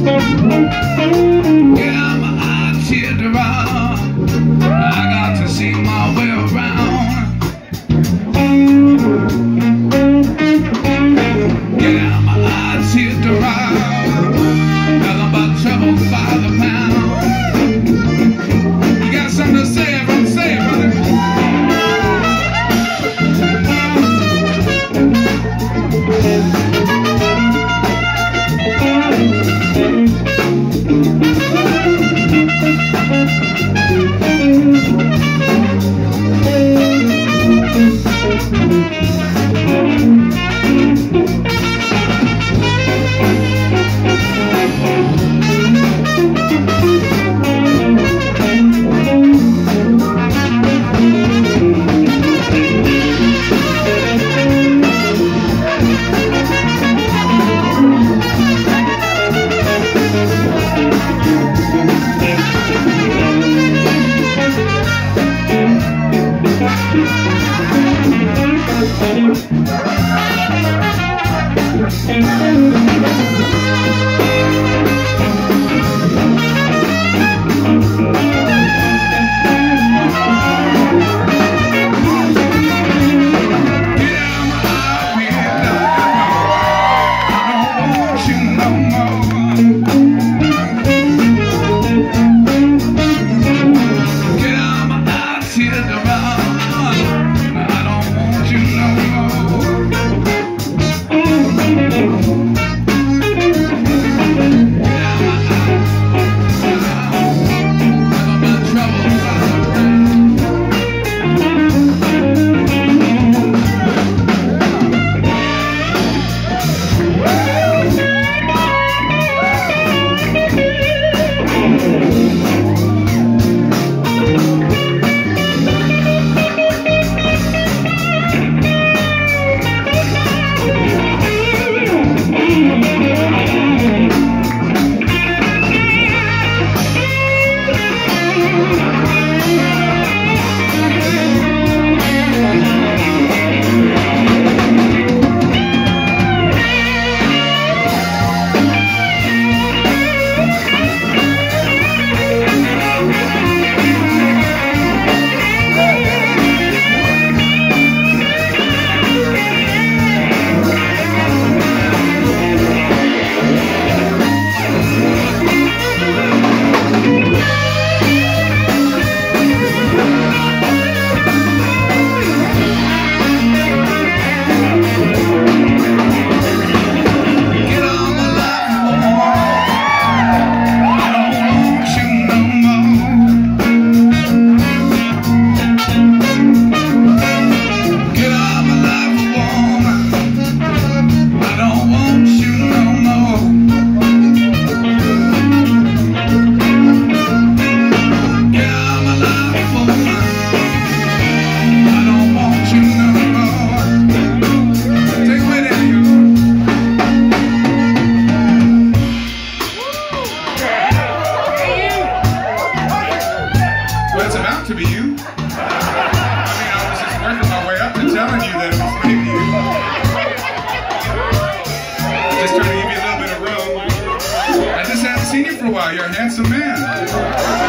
Thank you. Thank